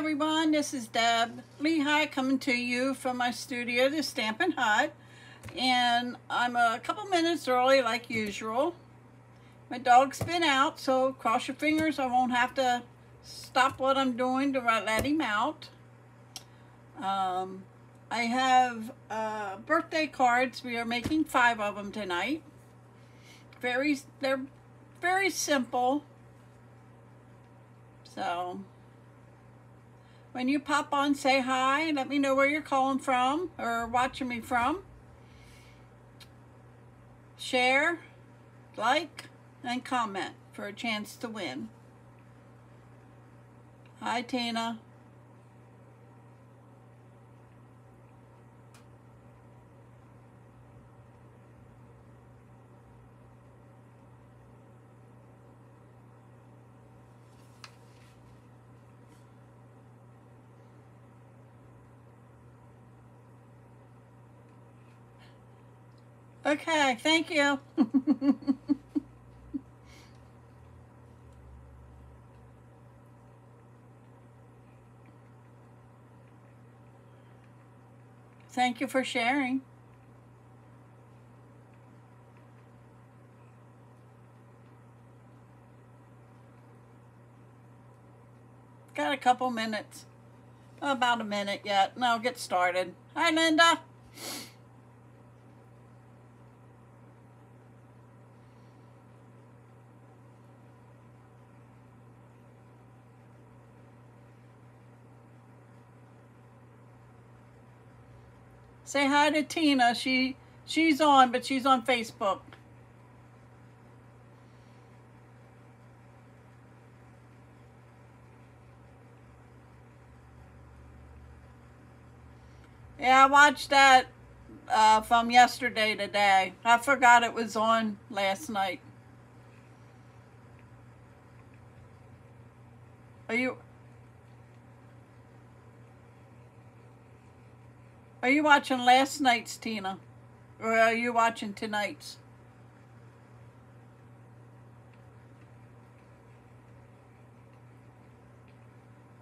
everyone, this is Deb Lehigh coming to you from my studio, the Stampin' Hut. And I'm a couple minutes early like usual. My dog's been out, so cross your fingers I won't have to stop what I'm doing to let him out. Um, I have uh, birthday cards. We are making five of them tonight. Very, they're very simple. So when you pop on, say hi. And let me know where you're calling from or watching me from. Share, like, and comment for a chance to win. Hi, Tina. Okay, thank you. thank you for sharing. Got a couple minutes. About a minute yet, and I'll get started. Hi, Linda. Say hi to Tina. She she's on, but she's on Facebook. Yeah, I watched that uh, from yesterday today. I forgot it was on last night. Are you Are you watching last night's, Tina? Or are you watching tonight's?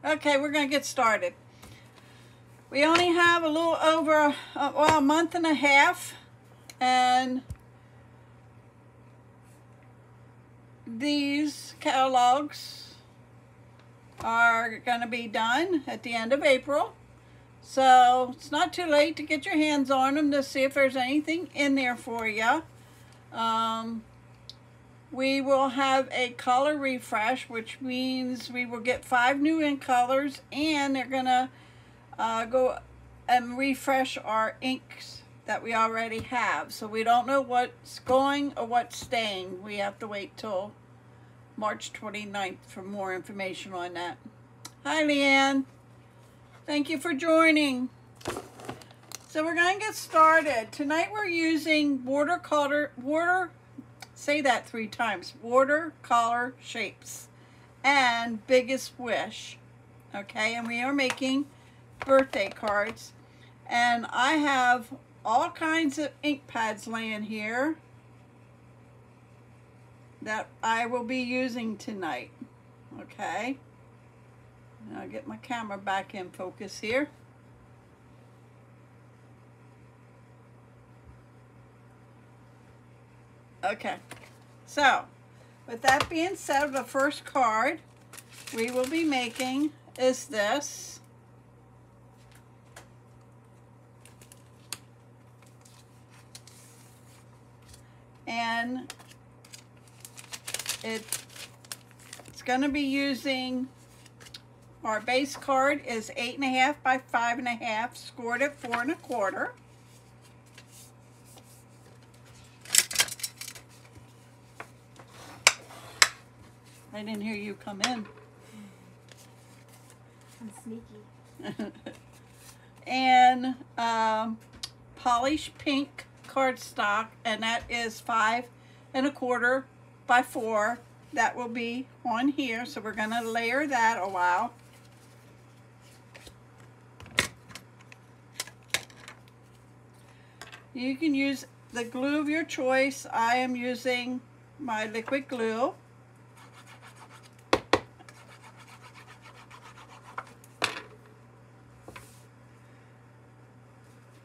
Okay, we're going to get started. We only have a little over, uh, well, a month and a half. And these catalogs are going to be done at the end of April. So it's not too late to get your hands on them to see if there's anything in there for you. Um, we will have a color refresh, which means we will get five new ink colors and they're going to uh, go and refresh our inks that we already have. So we don't know what's going or what's staying. We have to wait till March 29th for more information on that. Hi, Leanne. Thank you for joining. So we're going to get started. Tonight we're using watercolor, water, say that three times, watercolor shapes and biggest wish. Okay, and we are making birthday cards. And I have all kinds of ink pads laying here that I will be using tonight. Okay. I'll get my camera back in focus here. Okay, so with that being said, the first card we will be making is this. And it, it's going to be using our base card is eight and a half by five and a half, scored at four and a quarter. I didn't hear you come in. I'm sneaky. and um, polish pink cardstock, and that is five and a quarter by four. That will be on here, so we're going to layer that a while. You can use the glue of your choice. I am using my liquid glue.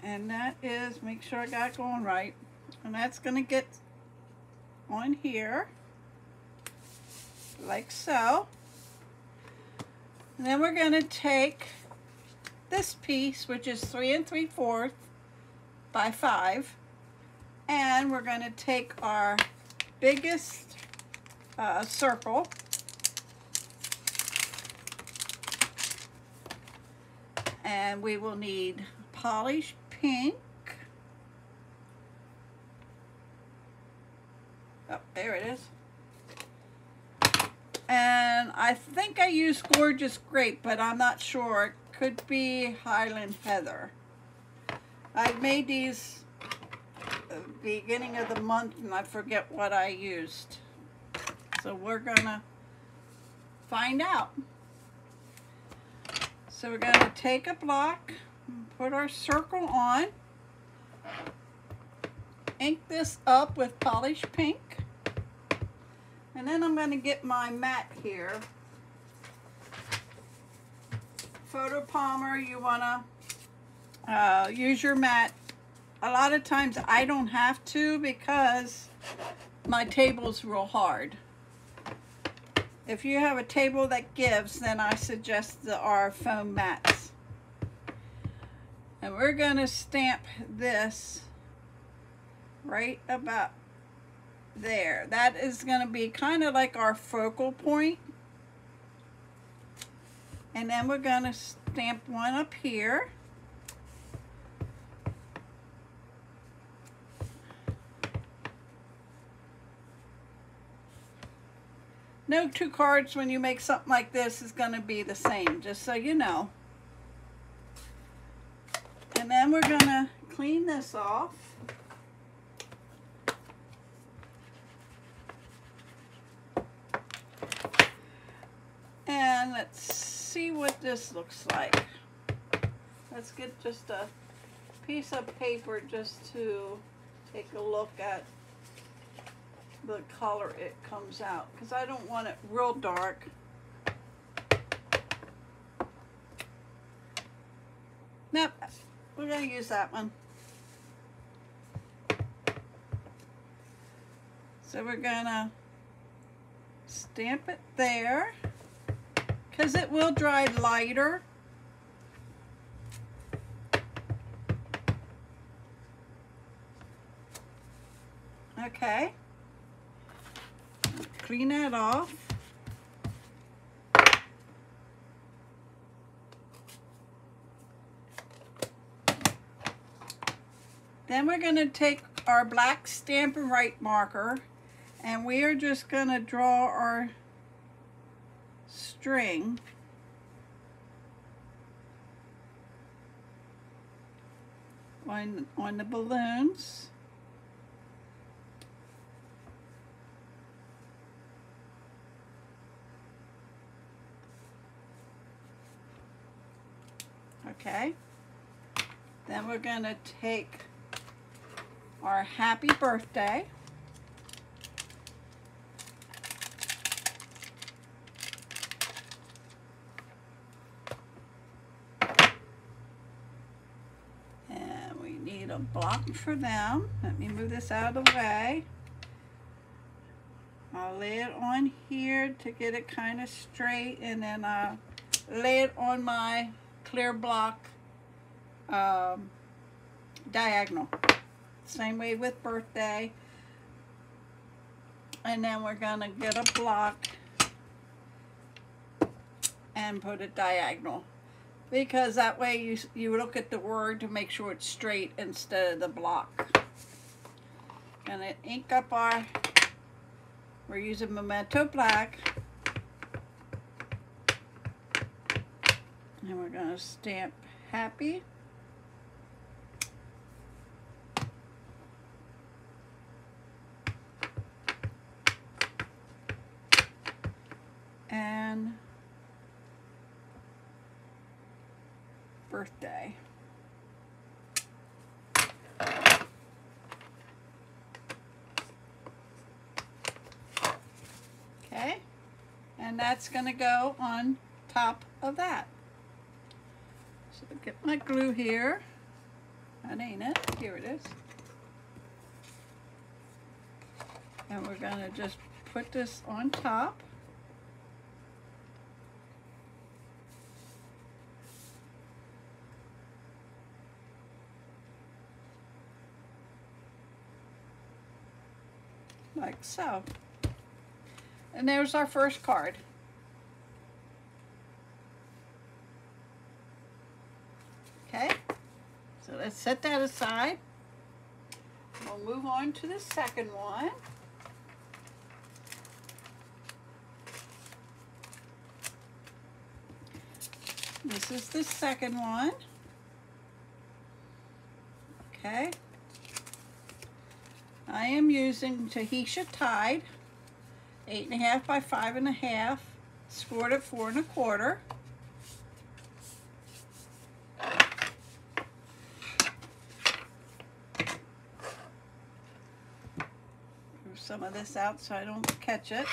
And that is, make sure I got going right. And that's going to get on here, like so. And then we're going to take this piece, which is three and three fourths, by five, and we're gonna take our biggest uh, circle and we will need polished pink. Oh, there it is. And I think I used Gorgeous Grape, but I'm not sure. It could be Highland Heather. I made these the beginning of the month and I forget what I used. So we're gonna find out. So we're gonna take a block, put our circle on, ink this up with polished pink, and then I'm gonna get my mat here. Photo Palmer, you wanna uh, use your mat. A lot of times I don't have to because my table's real hard. If you have a table that gives, then I suggest the our foam mats. And we're gonna stamp this right about there. That is gonna be kind of like our focal point. And then we're gonna stamp one up here. No two cards when you make something like this is going to be the same, just so you know. And then we're going to clean this off. And let's see what this looks like. Let's get just a piece of paper just to take a look at the color it comes out because I don't want it real dark. Nope, we're going to use that one. So we're going to stamp it there because it will dry lighter. Okay clean that off. Then we're going to take our black Stampin' Write marker and we are just going to draw our string on, on the balloons. Okay. Then we're going to take our happy birthday. And we need a block for them. Let me move this out of the way. I'll lay it on here to get it kind of straight and then I'll lay it on my clear block um, diagonal. Same way with birthday. And then we're going to get a block and put it diagonal. Because that way you, you look at the word to make sure it's straight instead of the block. Gonna ink up our, we're using Memento Black. And we're going to stamp happy. And birthday. Okay, and that's going to go on top of that get my glue here. That ain't it. Here it is. And we're gonna just put this on top. Like so. And there's our first card. Okay, set that aside. We'll move on to the second one. This is the second one. Okay. I am using Tahitian Tide, eight and a half by five and a half, scored at four and a quarter. Move some of this out so I don't catch it.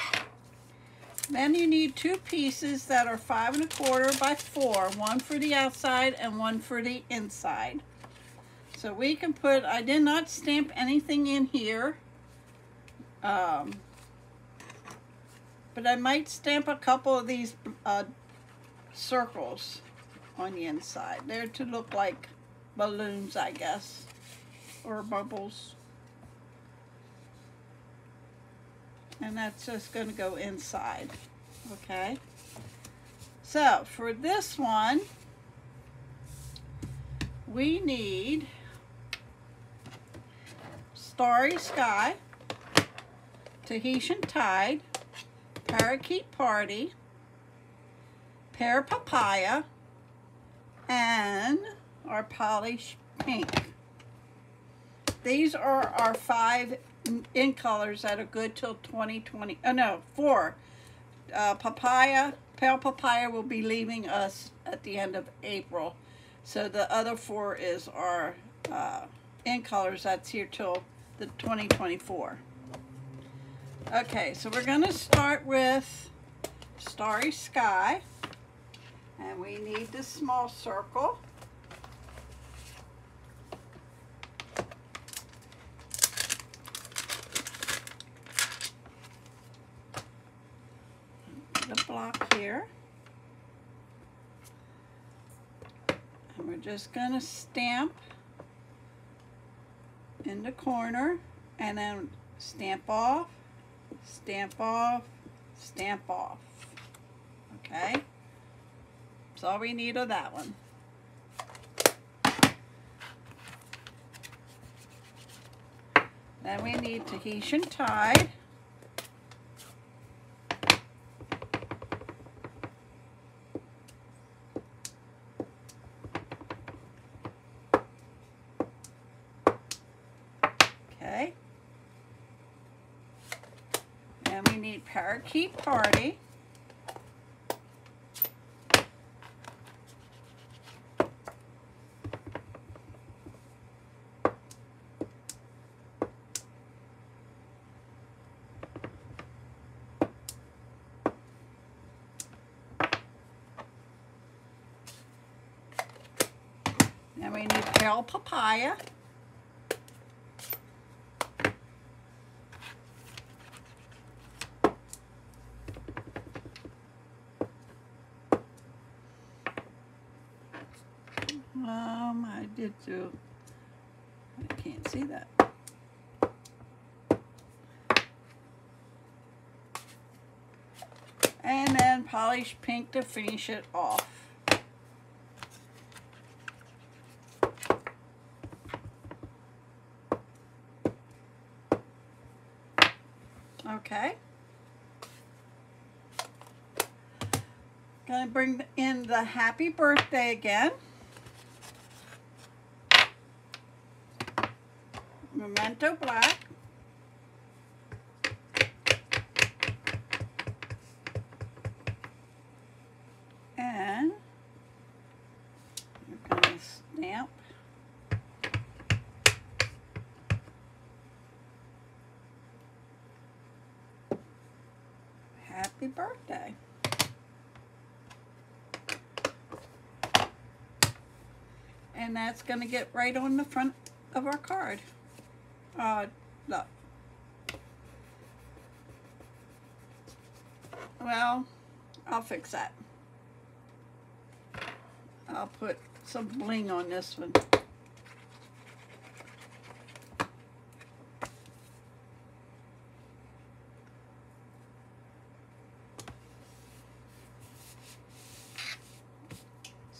Then you need two pieces that are five and a quarter by four, one for the outside and one for the inside. So we can put, I did not stamp anything in here. Um, but I might stamp a couple of these uh, circles on the inside. They're to look like balloons, I guess, or bubbles. And that's just going to go inside, okay? So for this one, we need Starry Sky, Tahitian Tide, Parakeet Party, Pale Papaya, and our Polish Pink. These are our five in colors that are good till 2020. Oh no, four. Uh, papaya, pale papaya will be leaving us at the end of April. So the other four is our uh, in colors that's here till the 2024. Okay, so we're going to start with Starry Sky. And we need the small circle. The block here. And we're just going to stamp in the corner and then stamp off, stamp off, stamp off. Okay? That's all we need of that one. Then we need Tahitian Tide. Okay. And need Parakeet Party. And we need pale papaya. Um, I did do, I can't see that. And then polish pink to finish it off. Okay. Gonna bring in the happy birthday again. Memento black. And we're gonna stamp happy birthday. And that's going to get right on the front of our card. Uh, look. Well, I'll fix that. I'll put some bling on this one.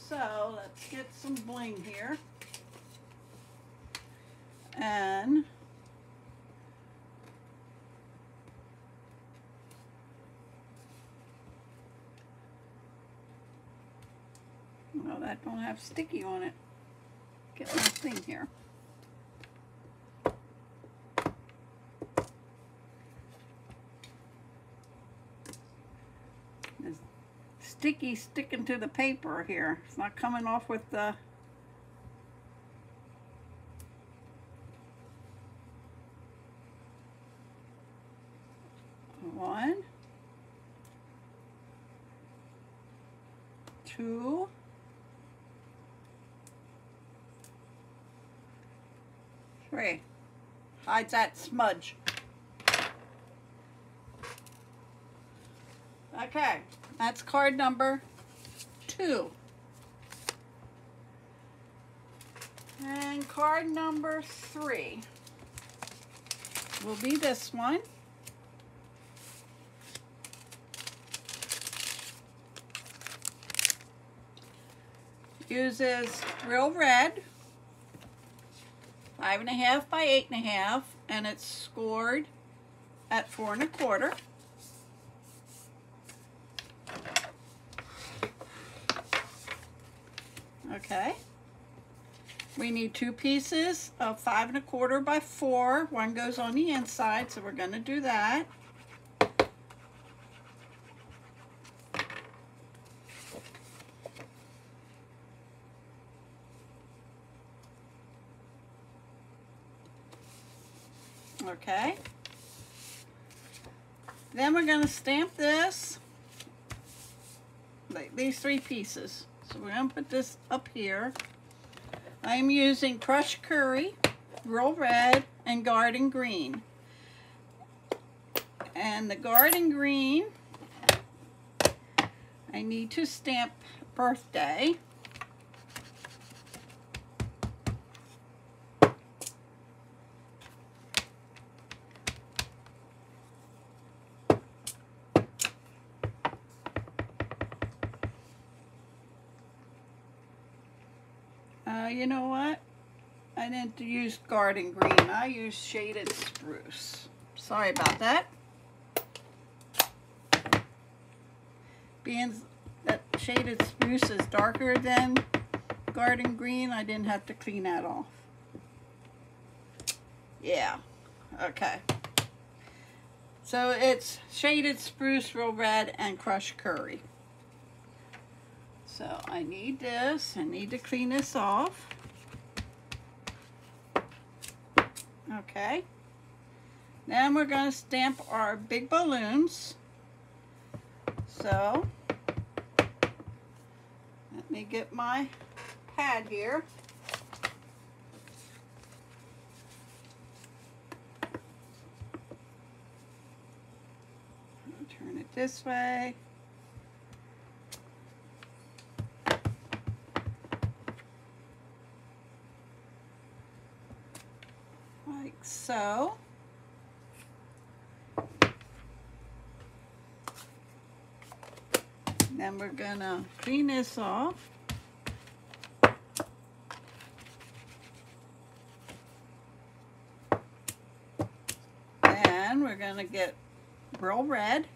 So let's get some bling here. And well, that don't have sticky on it. Get my thing here. There's sticky sticking to the paper here. It's not coming off with the one, two, three. Hides that smudge. Okay, that's card number two. And card number three will be this one. Uses real red, five and a half by eight and a half, and it's scored at four and a quarter. Okay. We need two pieces of five and a quarter by four. One goes on the inside, so we're going to do that. Okay. Then we're going to stamp this, like these three pieces. So we're going to put this up here. I'm using crushed curry, real red, and garden green. And the garden green, I need to stamp birthday. You know what? I didn't use garden green. I used shaded spruce. Sorry about that. Being that shaded spruce is darker than garden green, I didn't have to clean that off. Yeah, okay. So it's shaded spruce, real red, and crushed curry. So I need this, I need to clean this off. Okay. Then we're going to stamp our big balloons. So, let me get my pad here. Turn it this way. like so. Then we're gonna clean this off. And we're gonna get real red.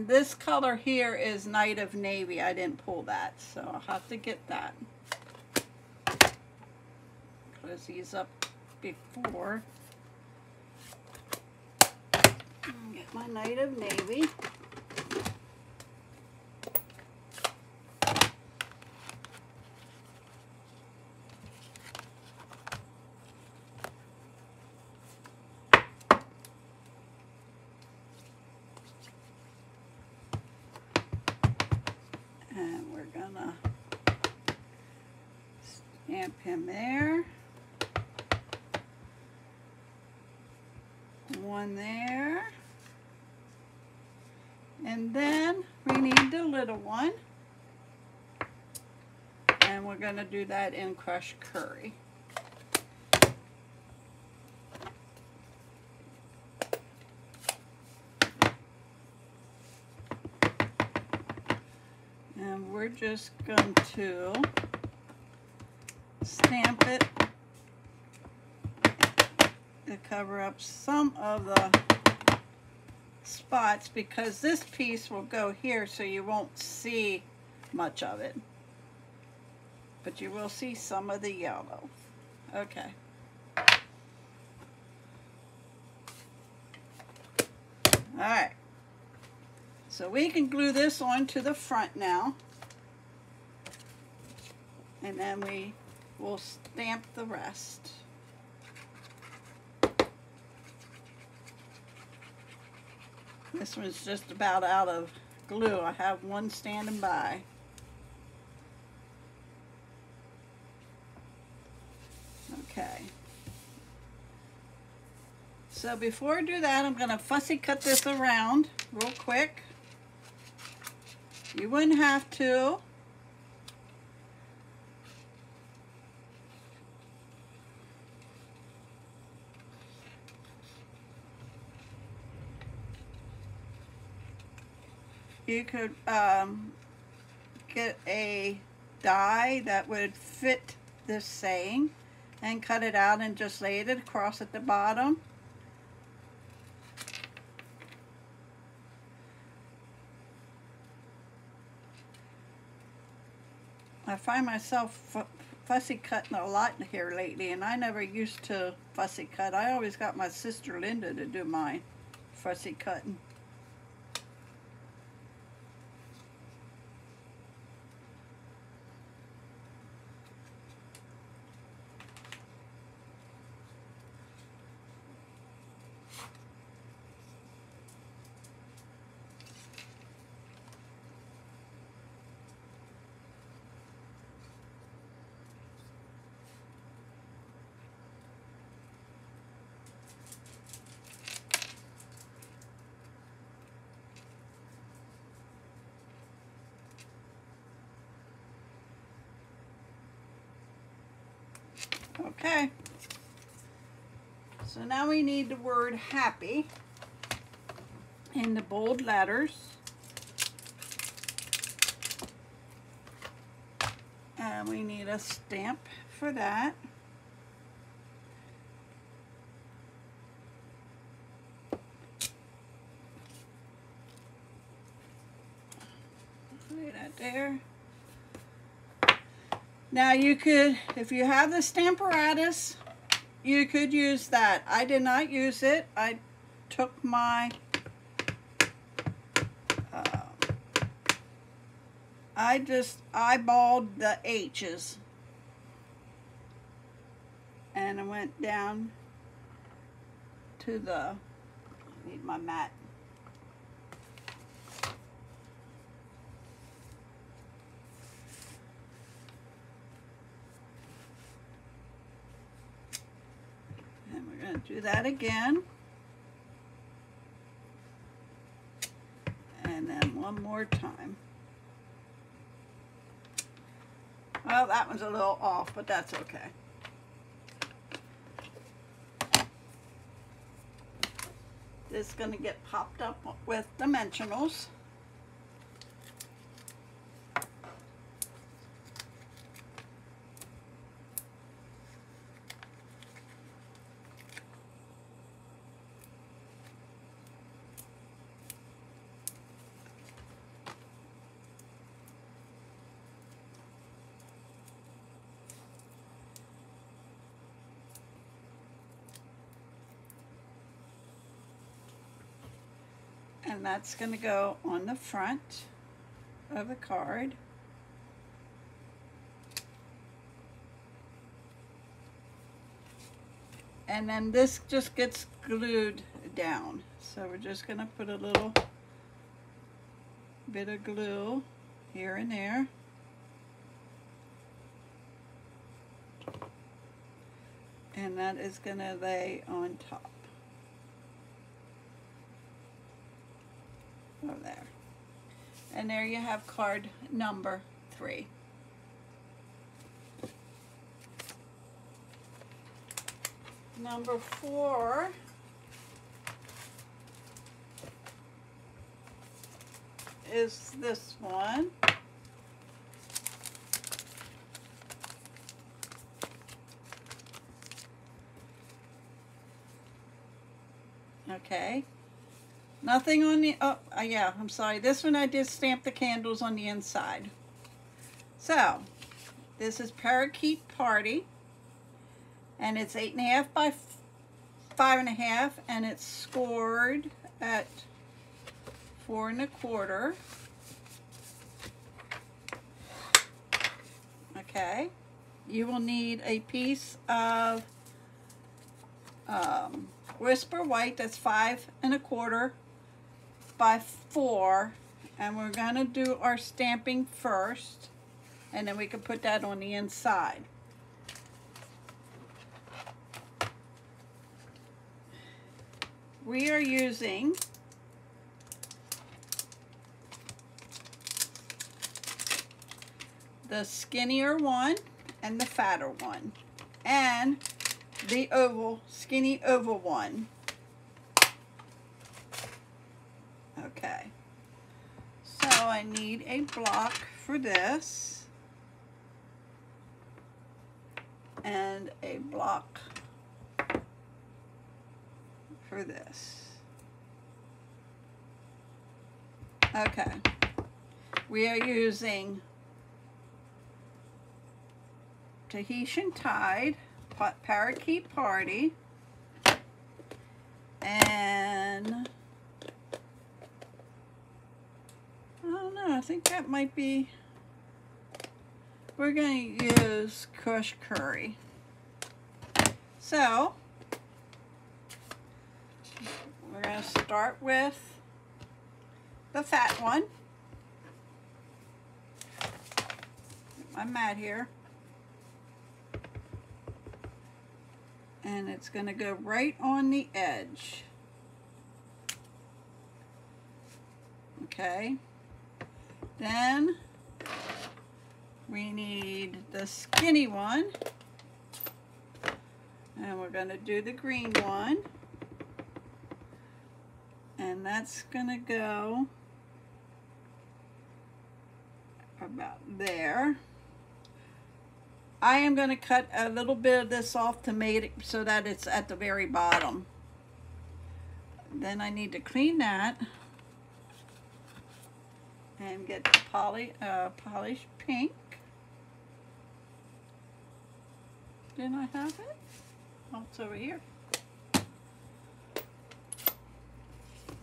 And this color here is Night of Navy. I didn't pull that, so I'll have to get that. Close these up before. Get my Night of Navy. There. One there. And then we need the little one. And we're gonna do that in crushed curry. And we're just going to stamp it to cover up some of the spots because this piece will go here so you won't see much of it. But you will see some of the yellow. Okay. Alright. So we can glue this onto the front now. And then we will stamp the rest. This one's just about out of glue. I have one standing by. Okay. So before I do that, I'm going to fussy cut this around real quick. You wouldn't have to. You could um, get a die that would fit this saying and cut it out and just lay it across at the bottom. I find myself fussy cutting a lot here lately, and I never used to fussy cut. I always got my sister Linda to do my fussy cutting. Okay. So now we need the word happy in the bold letters. And we need a stamp for that. Lay that there. Now you could, if you have the Stamparatus, you could use that. I did not use it. I took my, uh, I just eyeballed the H's. And I went down to the, I need my mat. Going to do that again. And then one more time. Well, that one's a little off, but that's okay. This is going to get popped up with dimensionals. And that's going to go on the front of the card. And then this just gets glued down. So we're just going to put a little bit of glue here and there. And that is going to lay on top. Over there. And there you have card number three. Number four is this one. Okay. Nothing on the, oh, uh, yeah, I'm sorry. This one I did stamp the candles on the inside. So, this is Parakeet Party. And it's eight and a half by five and a half. And it's scored at four and a quarter. Okay. You will need a piece of um, Whisper White that's five and a quarter by four and we're to do our stamping first and then we can put that on the inside. We are using the skinnier one and the fatter one and the oval, skinny oval one. Okay. So I need a block for this. And a block for this. Okay. We are using Tahitian Tide, Parakeet Party, and I think that might be, we're going to use crushed curry. So, we're going to start with the fat one. my mat here. And it's going to go right on the edge. Okay. Then we need the skinny one. And we're going to do the green one. And that's going to go about there. I am going to cut a little bit of this off to make it so that it's at the very bottom. Then I need to clean that and get the poly, uh, polished pink. Didn't I have it? Oh, it's over here.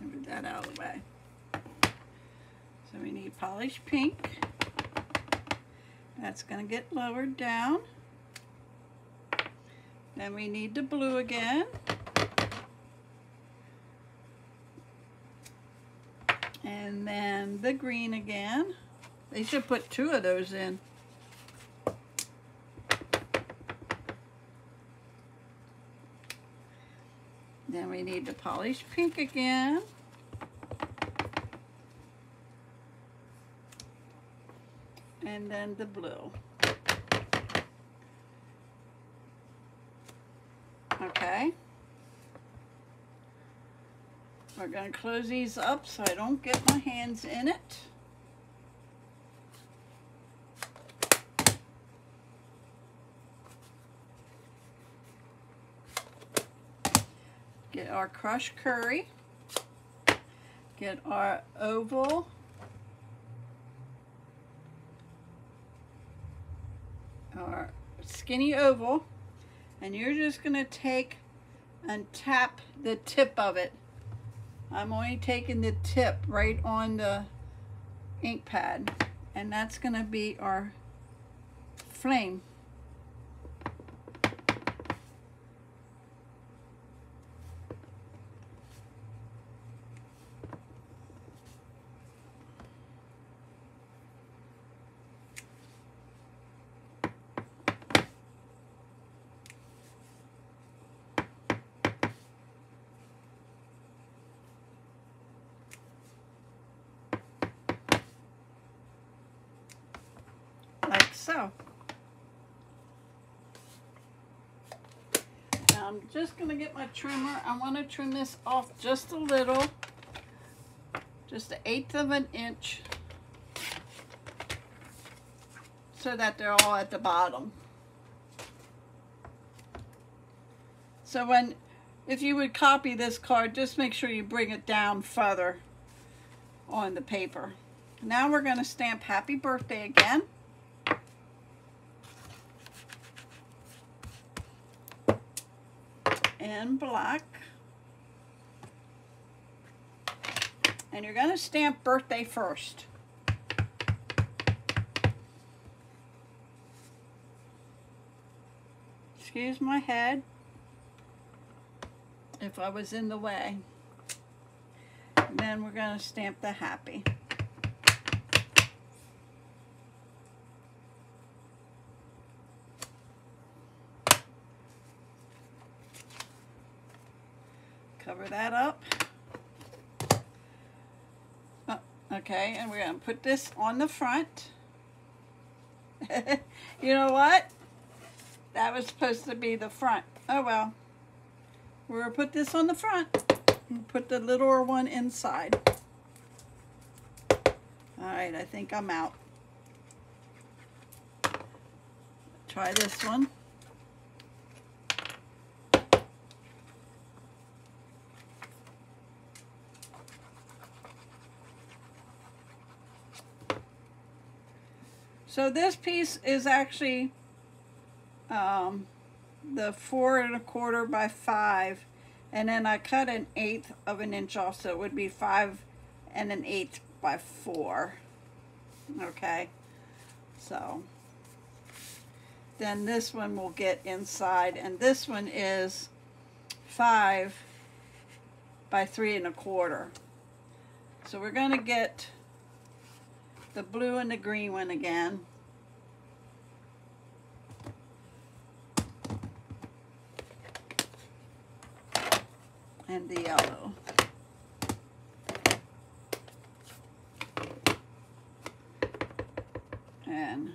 Move that out of the way. So we need polished pink. That's going to get lowered down. Then we need the blue again. And then the green again. They should put two of those in. Then we need the polished pink again. And then the blue. Okay. We're going to close these up so I don't get my hands in it. Get our crushed curry. Get our oval. Our skinny oval. And you're just going to take and tap the tip of it I'm only taking the tip right on the ink pad and that's going to be our flame. like so. Now I'm just going to get my trimmer. I want to trim this off just a little, just an eighth of an inch, so that they're all at the bottom. So when, if you would copy this card, just make sure you bring it down further on the paper. Now we're going to stamp happy birthday again. In black. And you're going to stamp birthday first. Excuse my head if I was in the way. And then we're going to stamp the happy. Cover that up. Oh, okay, and we're going to put this on the front. you know what? That was supposed to be the front. Oh well. We're going to put this on the front and put the littler one inside. Alright, I think I'm out. Try this one. So this piece is actually um, the four and a quarter by five and then I cut an eighth of an inch off so it would be five and an eighth by four. Okay? So then this one will get inside and this one is five by three and a quarter. So we're going to get the blue and the green one again. And the yellow. And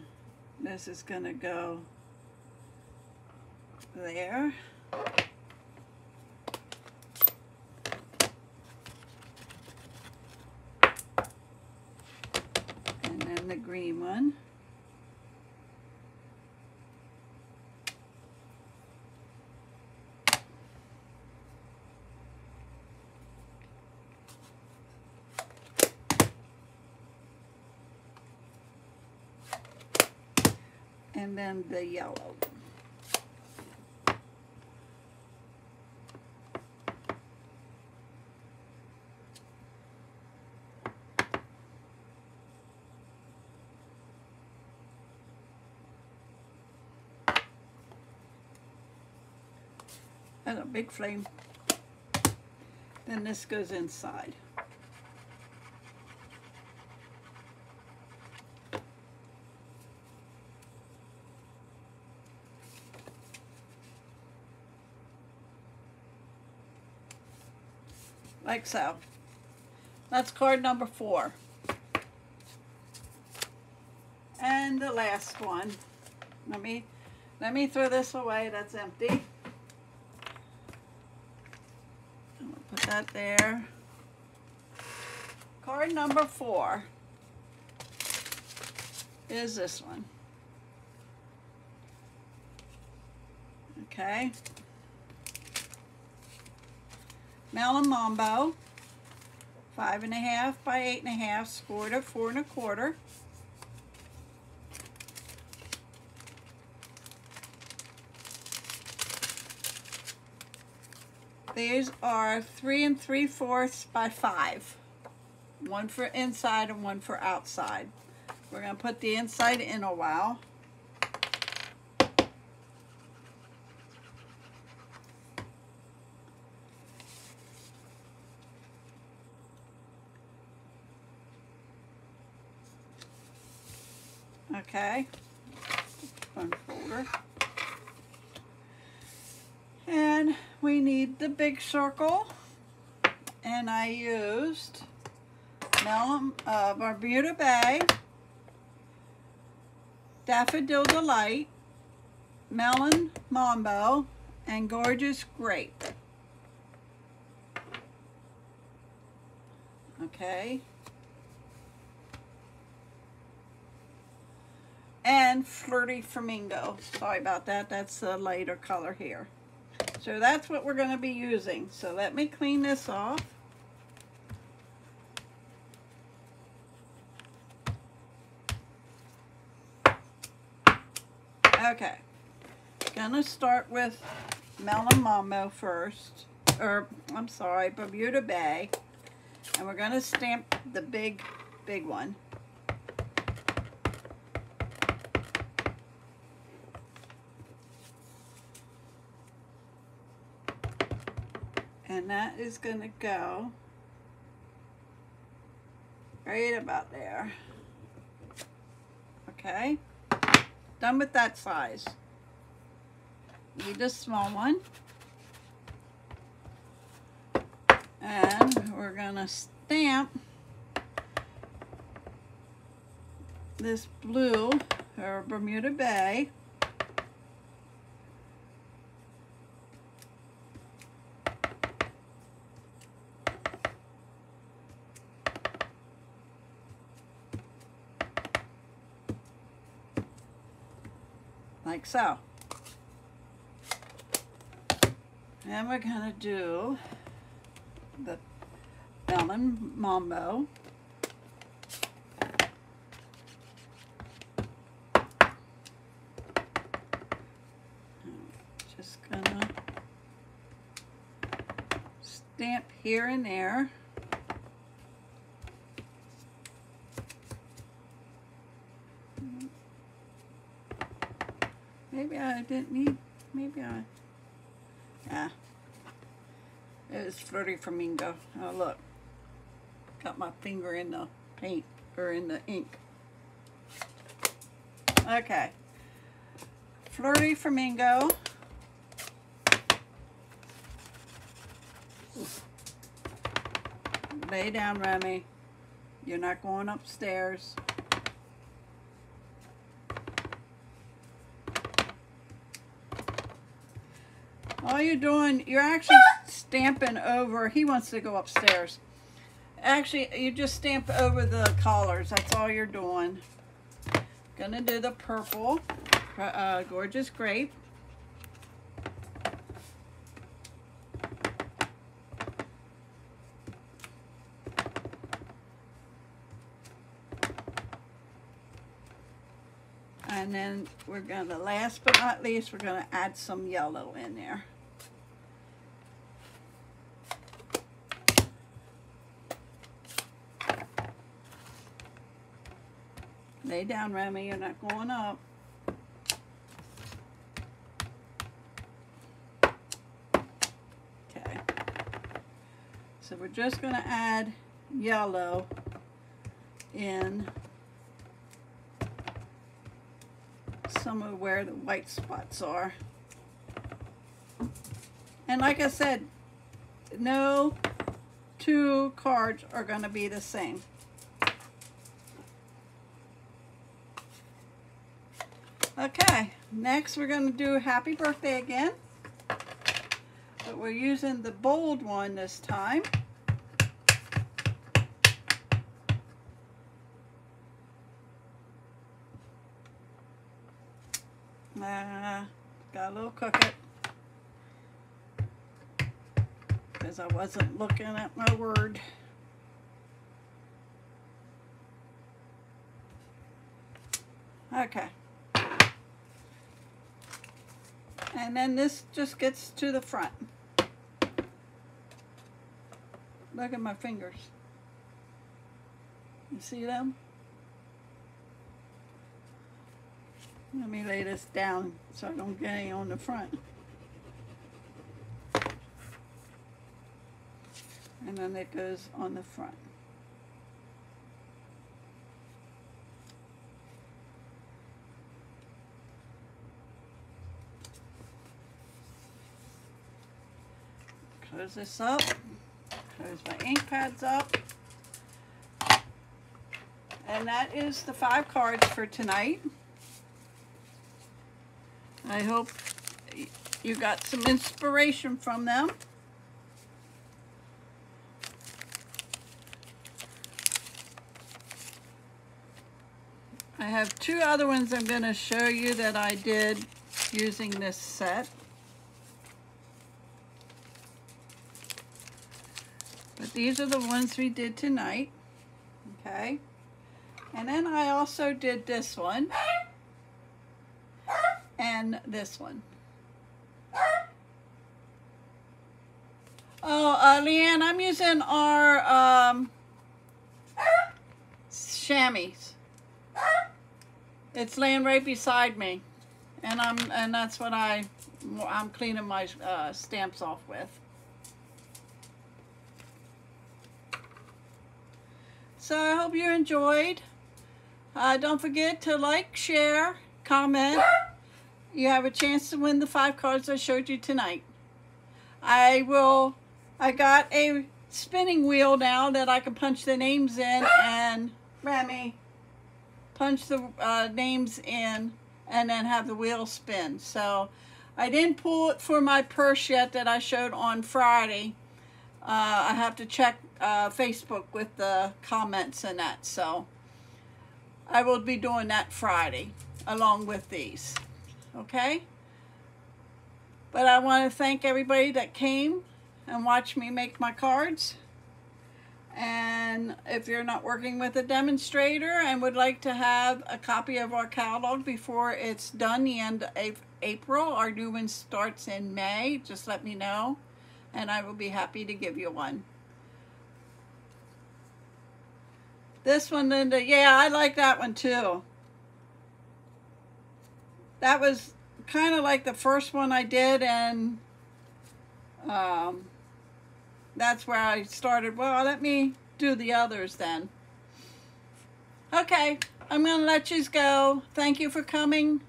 this is going to go there. The green one. And then the yellow. Big flame. Then this goes inside. Like so. That's card number four. And the last one. Let me let me throw this away. That's empty. That there. Card number four is this one. Okay. Melon Mambo, five and a half by eight and a half, scored at four and a quarter. These are three and three fourths by five. One for inside and one for outside. We're gonna put the inside in a while. Okay. One folder. And we need the big circle. And I used Melon, uh, Bermuda Bay, Daffodil Delight, Melon Mambo, and Gorgeous Grape. Okay. And Flirty Flamingo. Sorry about that. That's the lighter color here. So that's what we're going to be using. So let me clean this off. Okay. Gonna start with Melon Mambo first. Or, I'm sorry, Bermuda Bay. And we're gonna stamp the big, big one. And that is gonna go right about there. Okay, done with that size. Need a small one. And we're gonna stamp this blue or Bermuda Bay. Like so. And we're gonna do the melon mambo. Just gonna stamp here and there. Maybe I didn't need, maybe I, yeah. It was Flirty Flamingo. Oh, look. Got my finger in the paint, or in the ink. Okay. Flirty Flamingo. Lay down, Remy. You're not going upstairs. You're doing, you're actually stamping over, he wants to go upstairs. Actually, you just stamp over the collars. That's all you're doing. Gonna do the purple, uh, gorgeous grape. And then we're gonna, last but not least, we're gonna add some yellow in there. Lay down, Remy. You're not going up. Okay. So we're just going to add yellow in somewhere where the white spots are. And like I said, no two cards are going to be the same. Okay, next we're going to do happy birthday again. But we're using the bold one this time. Uh, got a little cook it. Because I wasn't looking at my word. Okay. And then this just gets to the front. Look at my fingers. You see them? Let me lay this down so I don't get any on the front. And then it goes on the front. Close this up. Close my ink pads up. And that is the five cards for tonight. I hope you got some inspiration from them. I have two other ones I'm going to show you that I did using this set. These are the ones we did tonight. Okay. And then I also did this one. And this one. Oh, uh, Leanne, I'm using our um, chamois. It's laying right beside me, and I'm and that's what I I'm cleaning my uh, stamps off with. So I hope you enjoyed. Uh, don't forget to like, share, comment. You have a chance to win the five cards I showed you tonight. I will, I got a spinning wheel now that I can punch the names in and Remy, punch the uh, names in and then have the wheel spin. So I didn't pull it for my purse yet that I showed on Friday. Uh, I have to check uh, Facebook with the comments and that. So I will be doing that Friday along with these. Okay? But I want to thank everybody that came and watched me make my cards. And if you're not working with a demonstrator and would like to have a copy of our catalog before it's done the end of April, our new one starts in May, just let me know and I will be happy to give you one. This one, Linda, yeah, I like that one too. That was kind of like the first one I did, and um, that's where I started. Well, let me do the others then. Okay, I'm going to let you go. Thank you for coming,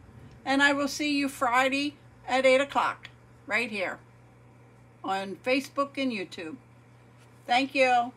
and I will see you Friday at 8 o'clock right here on Facebook and YouTube. Thank you.